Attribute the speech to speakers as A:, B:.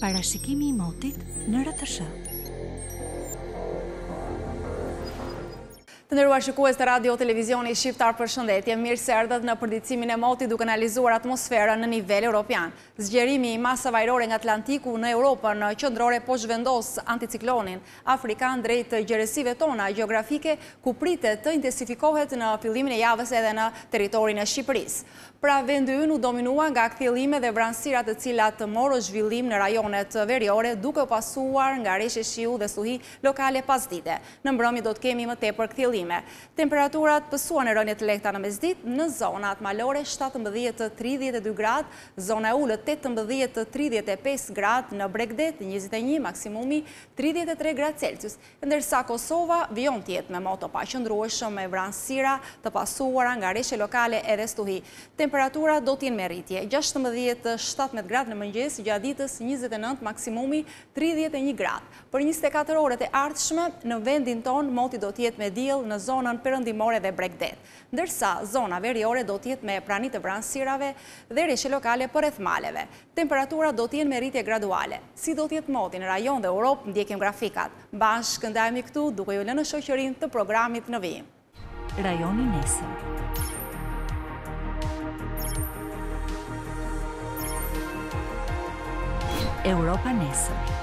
A: Parashikimi i motit në RTSH.
B: Të nderuar shikues të Radio Televizionit Shqiptar, përshëndetje. Mirë se erdhët në përditësimin e motit duke analizuar atmosferën në nivel europian. Zgjerimi i masave ajrore nga Atlantiku në Europën qendrore po zhvendos anticiklonin afrikan drejt gjerësive tona gjeografike, ku pritet të intensifikohet në fillimin e javës edhe në territorin e Shqipërisë. Pra vendi ynë u dominua nga kthjellime dhe vranësira të cilat morën zhvillim në rajonet veriore duke u pasuar nga reshe shiu dhe stuhi lokale pasdite. Në mbrëmje do të kemi më tepër kthjellime. Temperaturat pësuan rënie të lehta në mesditë, në zonat malore shtatëmbëdhjetë tridhjetë e dy gradë, zona e ulët tetëmbëdhjetë tridhjetë e pesë gradë, në bregdet njëzet e një maksimumi, tridhjetë e tre gradë celsius. Ndërsa Kosova vijon të jetë me mot të paqëndrueshëm me vranësira të pasuara nga reshe lokale edhe stuhi, temperaturat do të jenë me rritje, gjashtëmbëdhjetë, shtatëmbëdhjetë gradë në mëngjes, gjatë ditës njëzet e nëntë maksimumi, tridhjetë e një gradë. Për njëzet e katër orët e ardhshme, në vendin tonë moti do të jetë me diell në zonën perëndimore dhe bregdet, ndërsa zona veriore do të jetë me prani të vranësirave dhe reshe lokale përreth maleve, Temperaturat do të jenë me rritje graduale. Si do të jetë moti në rajon dhe Europë ndjekim grafikat. Bashkë ndajemi këtu duke ju lënë në shoqërinë të programit në vijim.
A: Rajoni nesër. Europa nesër.